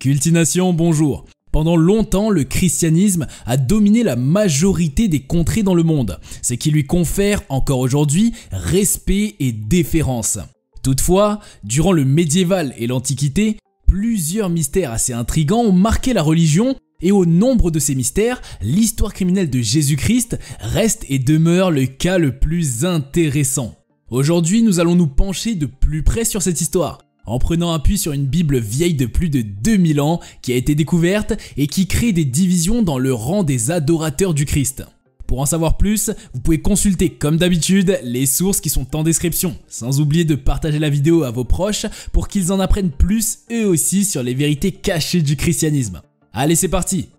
Cultination, bonjour. Pendant longtemps, le christianisme a dominé la majorité des contrées dans le monde, ce qui lui confère encore aujourd'hui respect et déférence. Toutefois, durant le médiéval et l'Antiquité, plusieurs mystères assez intrigants ont marqué la religion et au nombre de ces mystères, l'histoire criminelle de Jésus-Christ reste et demeure le cas le plus intéressant. Aujourd'hui, nous allons nous pencher de plus près sur cette histoire en prenant appui sur une Bible vieille de plus de 2000 ans qui a été découverte et qui crée des divisions dans le rang des adorateurs du Christ. Pour en savoir plus, vous pouvez consulter comme d'habitude les sources qui sont en description, sans oublier de partager la vidéo à vos proches pour qu'ils en apprennent plus eux aussi sur les vérités cachées du christianisme. Allez c'est parti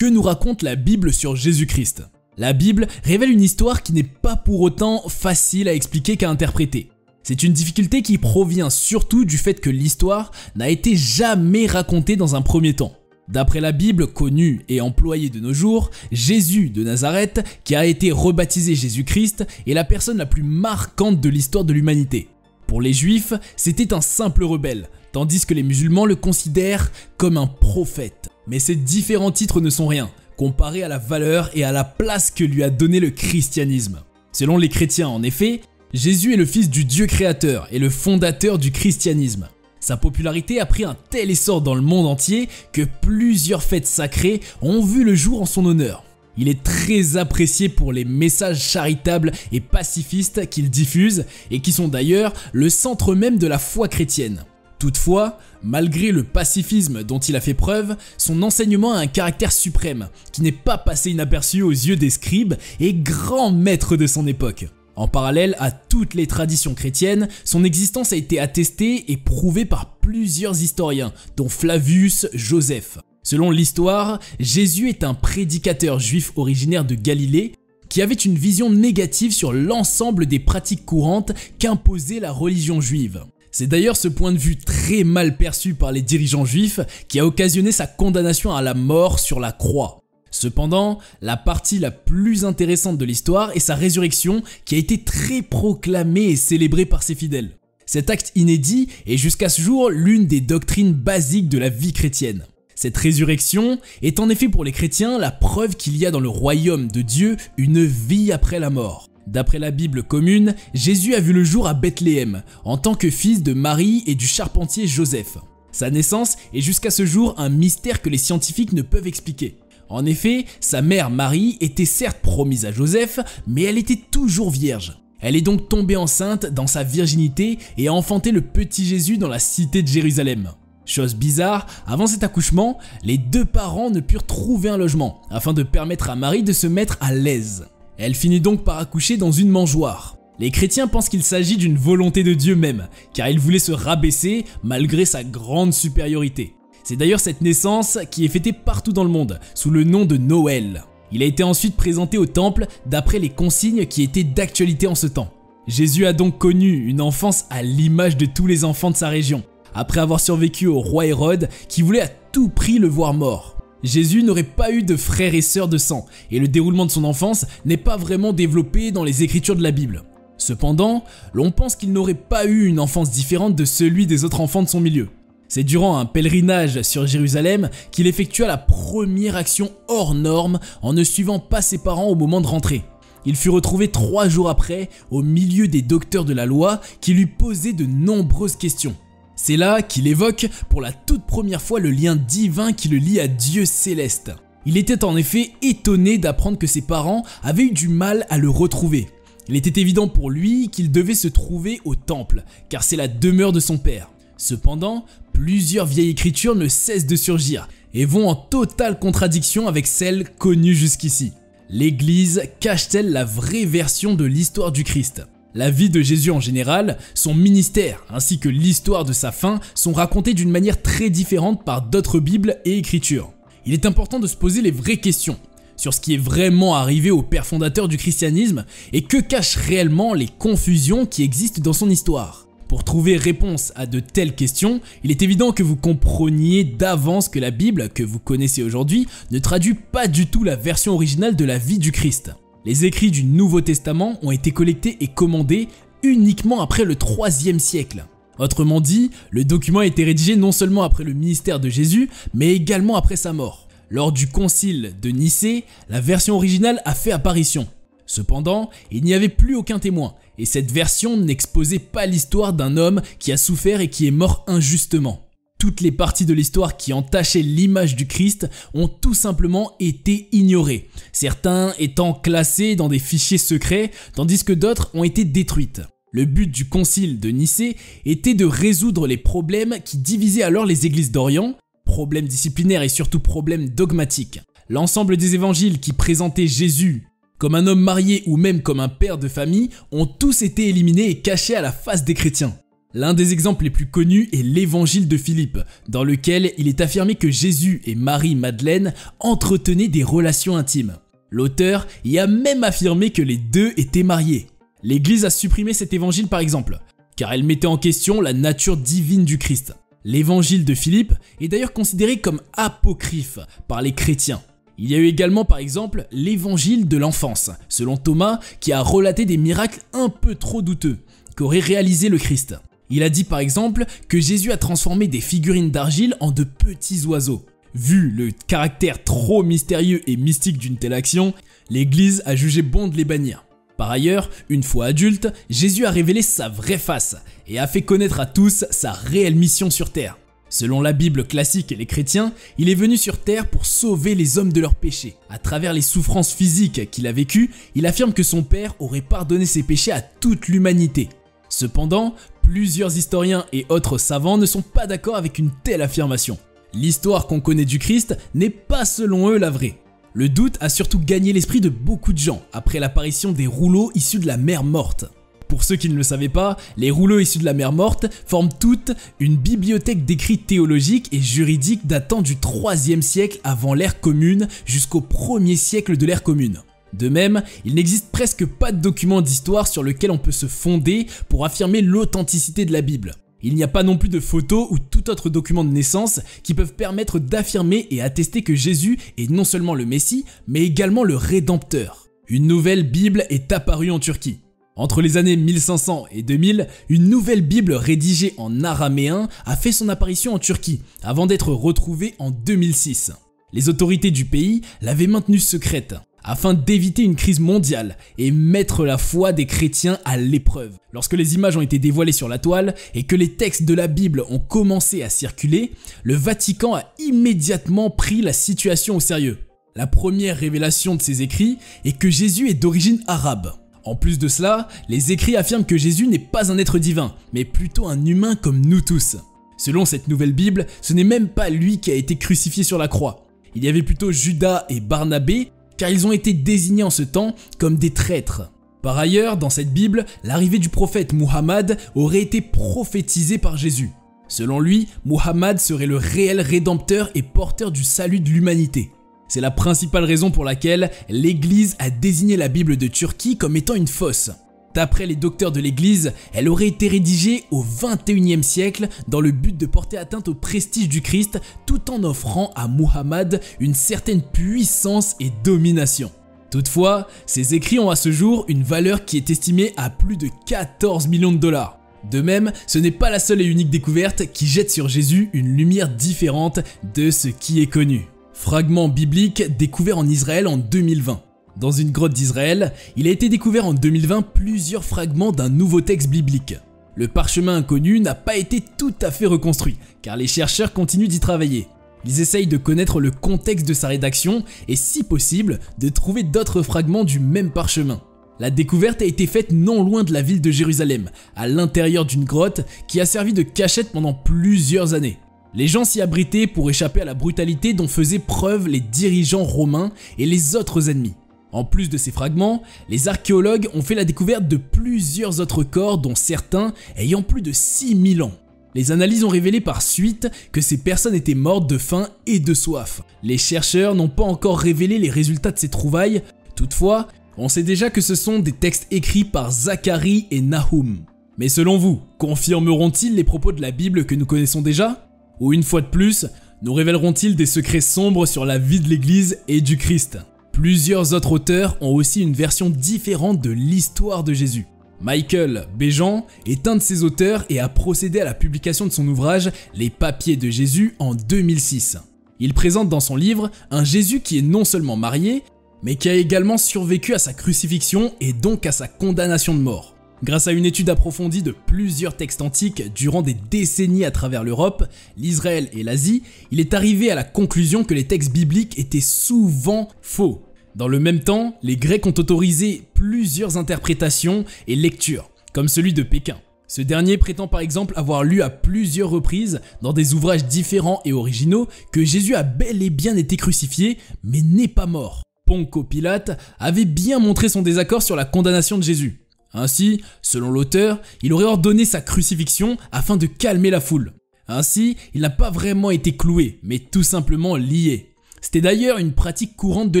Que nous raconte la Bible sur Jésus-Christ? La Bible révèle une histoire qui n'est pas pour autant facile à expliquer qu'à interpréter. C'est une difficulté qui provient surtout du fait que l'histoire n'a été jamais racontée dans un premier temps. D'après la Bible connue et employée de nos jours, Jésus de Nazareth, qui a été rebaptisé Jésus-Christ, est la personne la plus marquante de l'histoire de l'humanité. Pour les juifs, c'était un simple rebelle, tandis que les musulmans le considèrent comme un prophète. Mais ces différents titres ne sont rien comparé à la valeur et à la place que lui a donné le christianisme. Selon les chrétiens, en effet, Jésus est le fils du Dieu créateur et le fondateur du christianisme. Sa popularité a pris un tel essor dans le monde entier que plusieurs fêtes sacrées ont vu le jour en son honneur. Il est très apprécié pour les messages charitables et pacifistes qu'il diffuse et qui sont d'ailleurs le centre même de la foi chrétienne. Toutefois, malgré le pacifisme dont il a fait preuve, son enseignement a un caractère suprême, qui n'est pas passé inaperçu aux yeux des scribes et grands maîtres de son époque. En parallèle à toutes les traditions chrétiennes, son existence a été attestée et prouvée par plusieurs historiens, dont Flavius Joseph. Selon l'histoire, Jésus est un prédicateur juif originaire de Galilée qui avait une vision négative sur l'ensemble des pratiques courantes qu'imposait la religion juive. C'est d'ailleurs ce point de vue très mal perçu par les dirigeants juifs qui a occasionné sa condamnation à la mort sur la croix. Cependant, la partie la plus intéressante de l'histoire est sa résurrection qui a été très proclamée et célébrée par ses fidèles. Cet acte inédit est jusqu'à ce jour l'une des doctrines basiques de la vie chrétienne. Cette résurrection est en effet pour les chrétiens la preuve qu'il y a dans le royaume de Dieu une vie après la mort. D'après la Bible commune, Jésus a vu le jour à Bethléem, en tant que fils de Marie et du charpentier Joseph. Sa naissance est jusqu'à ce jour un mystère que les scientifiques ne peuvent expliquer. En effet, sa mère Marie était certes promise à Joseph, mais elle était toujours vierge. Elle est donc tombée enceinte dans sa virginité et a enfanté le petit Jésus dans la cité de Jérusalem. Chose bizarre, avant cet accouchement, les deux parents ne purent trouver un logement, afin de permettre à Marie de se mettre à l'aise. Elle finit donc par accoucher dans une mangeoire. Les chrétiens pensent qu'il s'agit d'une volonté de Dieu même, car il voulait se rabaisser malgré sa grande supériorité. C'est d'ailleurs cette naissance qui est fêtée partout dans le monde, sous le nom de Noël. Il a été ensuite présenté au temple d'après les consignes qui étaient d'actualité en ce temps. Jésus a donc connu une enfance à l'image de tous les enfants de sa région, après avoir survécu au roi Hérode qui voulait à tout prix le voir mort. Jésus n'aurait pas eu de frères et sœurs de sang, et le déroulement de son enfance n'est pas vraiment développé dans les écritures de la Bible. Cependant, l'on pense qu'il n'aurait pas eu une enfance différente de celui des autres enfants de son milieu. C'est durant un pèlerinage sur Jérusalem qu'il effectua la première action hors norme en ne suivant pas ses parents au moment de rentrer. Il fut retrouvé trois jours après au milieu des docteurs de la loi qui lui posaient de nombreuses questions. C'est là qu'il évoque pour la toute première fois le lien divin qui le lie à Dieu céleste. Il était en effet étonné d'apprendre que ses parents avaient eu du mal à le retrouver. Il était évident pour lui qu'il devait se trouver au temple, car c'est la demeure de son père. Cependant, plusieurs vieilles écritures ne cessent de surgir et vont en totale contradiction avec celles connues jusqu'ici. L'Église cache-t-elle la vraie version de l'histoire du Christ? La vie de Jésus en général, son ministère ainsi que l'histoire de sa fin sont racontés d'une manière très différente par d'autres Bibles et Écritures. Il est important de se poser les vraies questions sur ce qui est vraiment arrivé au père fondateur du christianisme et que cachent réellement les confusions qui existent dans son histoire. Pour trouver réponse à de telles questions, il est évident que vous compreniez d'avance que la Bible que vous connaissez aujourd'hui ne traduit pas du tout la version originale de la vie du Christ. Les écrits du Nouveau Testament ont été collectés et commandés uniquement après le 3 siècle. Autrement dit, le document a été rédigé non seulement après le ministère de Jésus, mais également après sa mort. Lors du concile de Nicée, la version originale a fait apparition. Cependant, il n'y avait plus aucun témoin, et cette version n'exposait pas l'histoire d'un homme qui a souffert et qui est mort injustement. Toutes les parties de l'histoire qui entachaient l'image du Christ ont tout simplement été ignorées, certains étant classés dans des fichiers secrets, tandis que d'autres ont été détruites. Le but du concile de Nicée était de résoudre les problèmes qui divisaient alors les églises d'Orient, problèmes disciplinaires et surtout problèmes dogmatiques. L'ensemble des évangiles qui présentaient Jésus comme un homme marié ou même comme un père de famille ont tous été éliminés et cachés à la face des chrétiens. L'un des exemples les plus connus est l'évangile de Philippe, dans lequel il est affirmé que Jésus et Marie-Madeleine entretenaient des relations intimes. L'auteur y a même affirmé que les deux étaient mariés. L'Église a supprimé cet évangile par exemple, car elle mettait en question la nature divine du Christ. L'évangile de Philippe est d'ailleurs considéré comme apocryphe par les chrétiens. Il y a eu également par exemple l'évangile de l'enfance, selon Thomas, qui a relaté des miracles un peu trop douteux qu'aurait réalisé le Christ. Il a dit par exemple que Jésus a transformé des figurines d'argile en de petits oiseaux. Vu le caractère trop mystérieux et mystique d'une telle action, l'Église a jugé bon de les bannir. Par ailleurs, une fois adulte, Jésus a révélé sa vraie face et a fait connaître à tous sa réelle mission sur Terre. Selon la Bible classique et les chrétiens, il est venu sur Terre pour sauver les hommes de leurs péchés. À travers les souffrances physiques qu'il a vécues, il affirme que son Père aurait pardonné ses péchés à toute l'humanité. Cependant, plusieurs historiens et autres savants ne sont pas d'accord avec une telle affirmation. L'histoire qu'on connaît du Christ n'est pas selon eux la vraie. Le doute a surtout gagné l'esprit de beaucoup de gens après l'apparition des rouleaux issus de la mer morte. Pour ceux qui ne le savaient pas, les rouleaux issus de la mer morte forment toutes une bibliothèque d'écrits théologiques et juridiques datant du 3e siècle avant l'ère commune jusqu'au 1er siècle de l'ère commune. De même, il n'existe presque pas de document d'histoire sur lequel on peut se fonder pour affirmer l'authenticité de la Bible. Il n'y a pas non plus de photos ou tout autre document de naissance qui peuvent permettre d'affirmer et attester que Jésus est non seulement le Messie, mais également le Rédempteur. Une nouvelle Bible est apparue en Turquie. Entre les années 1500 et 2000, une nouvelle Bible rédigée en araméen a fait son apparition en Turquie, avant d'être retrouvée en 2006. Les autorités du pays l'avaient maintenue secrète, afin d'éviter une crise mondiale et mettre la foi des chrétiens à l'épreuve. Lorsque les images ont été dévoilées sur la toile et que les textes de la Bible ont commencé à circuler, le Vatican a immédiatement pris la situation au sérieux. La première révélation de ces écrits est que Jésus est d'origine arabe. En plus de cela, les écrits affirment que Jésus n'est pas un être divin, mais plutôt un humain comme nous tous. Selon cette nouvelle Bible, ce n'est même pas lui qui a été crucifié sur la croix. Il y avait plutôt Judas et Barnabé car ils ont été désignés en ce temps comme des traîtres. Par ailleurs, dans cette Bible, l'arrivée du prophète Muhammad aurait été prophétisée par Jésus. Selon lui, Muhammad serait le réel rédempteur et porteur du salut de l'humanité. C'est la principale raison pour laquelle l'Église a désigné la Bible de Turquie comme étant une fausse. D'après les docteurs de l'Église, elle aurait été rédigée au 21e siècle dans le but de porter atteinte au prestige du Christ tout en offrant à Muhammad une certaine puissance et domination. Toutefois, ces écrits ont à ce jour une valeur qui est estimée à plus de 14 millions de dollars. De même, ce n'est pas la seule et unique découverte qui jette sur Jésus une lumière différente de ce qui est connu. Fragment biblique découvert en Israël en 2020. Dans une grotte d'Israël, il a été découvert en 2020 plusieurs fragments d'un nouveau texte biblique. Le parchemin inconnu n'a pas été tout à fait reconstruit, car les chercheurs continuent d'y travailler. Ils essayent de connaître le contexte de sa rédaction et si possible de trouver d'autres fragments du même parchemin. La découverte a été faite non loin de la ville de Jérusalem, à l'intérieur d'une grotte qui a servi de cachette pendant plusieurs années. Les gens s'y abritaient pour échapper à la brutalité dont faisaient preuve les dirigeants romains et les autres ennemis. En plus de ces fragments, les archéologues ont fait la découverte de plusieurs autres corps dont certains ayant plus de 6000 ans. Les analyses ont révélé par suite que ces personnes étaient mortes de faim et de soif. Les chercheurs n'ont pas encore révélé les résultats de ces trouvailles, toutefois, on sait déjà que ce sont des textes écrits par Zacharie et Nahum. Mais selon vous, confirmeront-ils les propos de la Bible que nous connaissons déjà? Ou une fois de plus, nous révéleront-ils des secrets sombres sur la vie de l'Église et du Christ? Plusieurs autres auteurs ont aussi une version différente de l'histoire de Jésus. Michael Béjean est un de ses auteurs et a procédé à la publication de son ouvrage Les papiers de Jésus en 2006. Il présente dans son livre un Jésus qui est non seulement marié, mais qui a également survécu à sa crucifixion et donc à sa condamnation de mort. Grâce à une étude approfondie de plusieurs textes antiques durant des décennies à travers l'Europe, l'Israël et l'Asie, il est arrivé à la conclusion que les textes bibliques étaient souvent faux. Dans le même temps, les Grecs ont autorisé plusieurs interprétations et lectures, comme celui de Pékin. Ce dernier prétend par exemple avoir lu à plusieurs reprises, dans des ouvrages différents et originaux, que Jésus a bel et bien été crucifié, mais n'est pas mort. Ponco Pilate avait bien montré son désaccord sur la condamnation de Jésus. Ainsi, selon l'auteur, il aurait ordonné sa crucifixion afin de calmer la foule. Ainsi, il n'a pas vraiment été cloué, mais tout simplement lié. C'était d'ailleurs une pratique courante de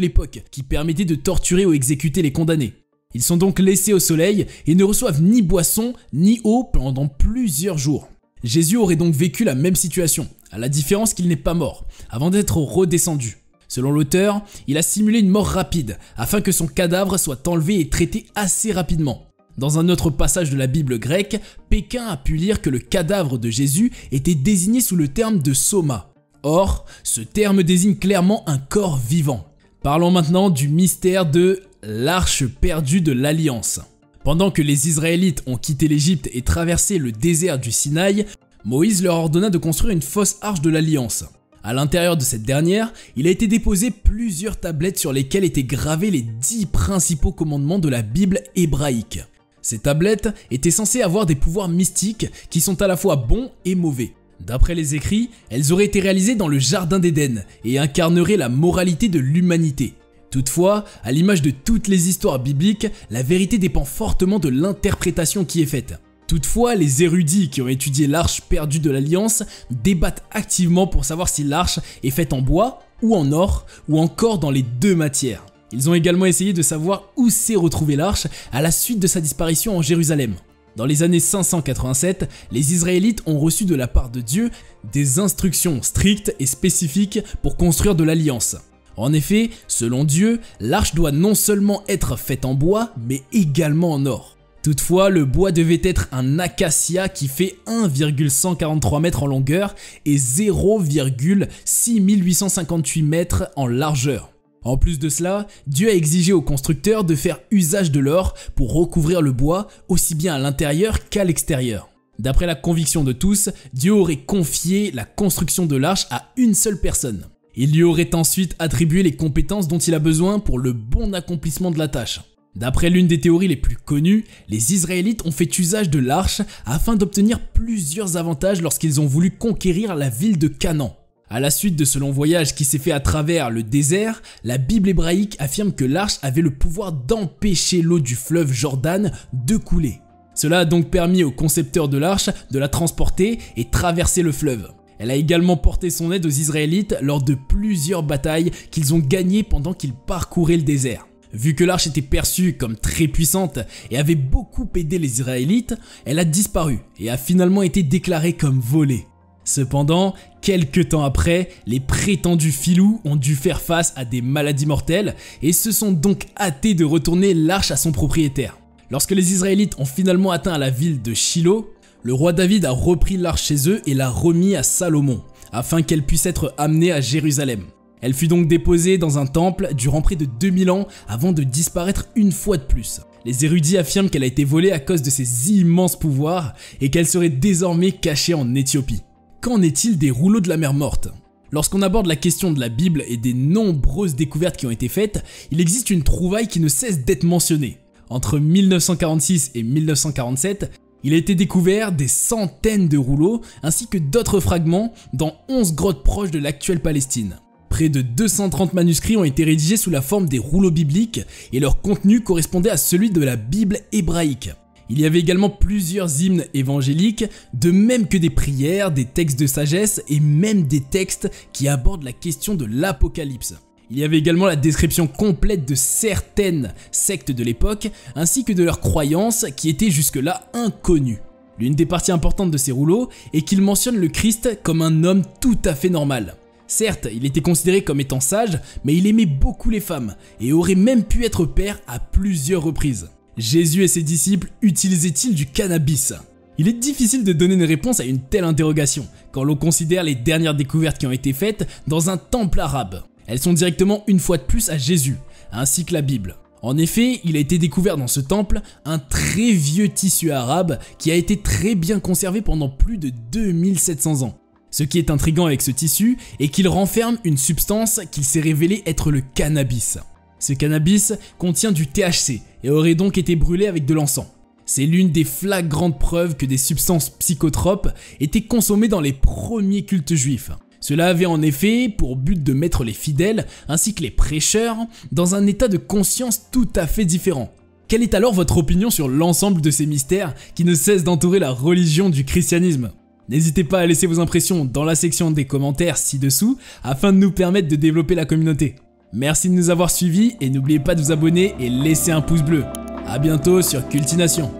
l'époque, qui permettait de torturer ou exécuter les condamnés. Ils sont donc laissés au soleil et ne reçoivent ni boisson ni eau pendant plusieurs jours. Jésus aurait donc vécu la même situation, à la différence qu'il n'est pas mort, avant d'être redescendu. Selon l'auteur, il a simulé une mort rapide, afin que son cadavre soit enlevé et traité assez rapidement. Dans un autre passage de la Bible grecque, Pékin a pu lire que le cadavre de Jésus était désigné sous le terme de soma. Or, ce terme désigne clairement un corps vivant. Parlons maintenant du mystère de l'arche perdue de l'Alliance. Pendant que les Israélites ont quitté l'Égypte et traversé le désert du Sinaï, Moïse leur ordonna de construire une fausse arche de l'Alliance. À l'intérieur de cette dernière, il a été déposé plusieurs tablettes sur lesquelles étaient gravés les dix principaux commandements de la Bible hébraïque. Ces tablettes étaient censées avoir des pouvoirs mystiques qui sont à la fois bons et mauvais. D'après les écrits, elles auraient été réalisées dans le Jardin d'Éden et incarneraient la moralité de l'humanité. Toutefois, à l'image de toutes les histoires bibliques, la vérité dépend fortement de l'interprétation qui est faite. Toutefois, les érudits qui ont étudié l'arche perdue de l'Alliance débattent activement pour savoir si l'arche est faite en bois ou en or ou encore dans les deux matières. Ils ont également essayé de savoir où s'est retrouvée l'arche à la suite de sa disparition en Jérusalem. Dans les années 587, les Israélites ont reçu de la part de Dieu des instructions strictes et spécifiques pour construire de l'alliance. En effet, selon Dieu, l'arche doit non seulement être faite en bois, mais également en or. Toutefois, le bois devait être un acacia qui fait 1,143 mètres en longueur et 0,6858 mètres en largeur. En plus de cela, Dieu a exigé aux constructeurs de faire usage de l'or pour recouvrir le bois aussi bien à l'intérieur qu'à l'extérieur. D'après la conviction de tous, Dieu aurait confié la construction de l'arche à une seule personne. Il lui aurait ensuite attribué les compétences dont il a besoin pour le bon accomplissement de la tâche. D'après l'une des théories les plus connues, les Israélites ont fait usage de l'arche afin d'obtenir plusieurs avantages lorsqu'ils ont voulu conquérir la ville de Canaan. À la suite de ce long voyage qui s'est fait à travers le désert, la Bible hébraïque affirme que l'arche avait le pouvoir d'empêcher l'eau du fleuve Jordan de couler. Cela a donc permis aux concepteurs de l'arche de la transporter et traverser le fleuve. Elle a également porté son aide aux Israélites lors de plusieurs batailles qu'ils ont gagnées pendant qu'ils parcouraient le désert. Vu que l'arche était perçue comme très puissante et avait beaucoup aidé les Israélites, elle a disparu et a finalement été déclarée comme volée. Cependant, quelques temps après, les prétendus filous ont dû faire face à des maladies mortelles et se sont donc hâtés de retourner l'arche à son propriétaire. Lorsque les Israélites ont finalement atteint la ville de Shiloh, le roi David a repris l'arche chez eux et l'a remis à Salomon, afin qu'elle puisse être amenée à Jérusalem. Elle fut donc déposée dans un temple durant près de 2000 ans avant de disparaître une fois de plus. Les érudits affirment qu'elle a été volée à cause de ses immenses pouvoirs et qu'elle serait désormais cachée en Éthiopie. Qu'en est-il des rouleaux de la mer morte? Lorsqu'on aborde la question de la Bible et des nombreuses découvertes qui ont été faites, il existe une trouvaille qui ne cesse d'être mentionnée. Entre 1946 et 1947, il a été découvert des centaines de rouleaux ainsi que d'autres fragments dans 11 grottes proches de l'actuelle Palestine. Près de 230 manuscrits ont été rédigés sous la forme des rouleaux bibliques et leur contenu correspondait à celui de la Bible hébraïque. Il y avait également plusieurs hymnes évangéliques, de même que des prières, des textes de sagesse et même des textes qui abordent la question de l'Apocalypse. Il y avait également la description complète de certaines sectes de l'époque, ainsi que de leurs croyances qui étaient jusque-là inconnues. L'une des parties importantes de ces rouleaux est qu'il mentionne le Christ comme un homme tout à fait normal. Certes, il était considéré comme étant sage, mais il aimait beaucoup les femmes et aurait même pu être père à plusieurs reprises. Jésus et ses disciples utilisaient-ils du cannabis? Il est difficile de donner une réponse à une telle interrogation quand l'on considère les dernières découvertes qui ont été faites dans un temple arabe. Elles sont directement une fois de plus à Jésus, ainsi que la Bible. En effet, il a été découvert dans ce temple un très vieux tissu arabe qui a été très bien conservé pendant plus de 2700 ans. Ce qui est intriguant avec ce tissu est qu'il renferme une substance qu'il s'est révélé être le cannabis. Ce cannabis contient du THC et aurait donc été brûlé avec de l'encens. C'est l'une des flagrantes preuves que des substances psychotropes étaient consommées dans les premiers cultes juifs. Cela avait en effet pour but de mettre les fidèles ainsi que les prêcheurs dans un état de conscience tout à fait différent. Quelle est alors votre opinion sur l'ensemble de ces mystères qui ne cessent d'entourer la religion du christianisme? N'hésitez pas à laisser vos impressions dans la section des commentaires ci-dessous afin de nous permettre de développer la communauté. Merci de nous avoir suivis et n'oubliez pas de vous abonner et laisser un pouce bleu. A bientôt sur Cultination.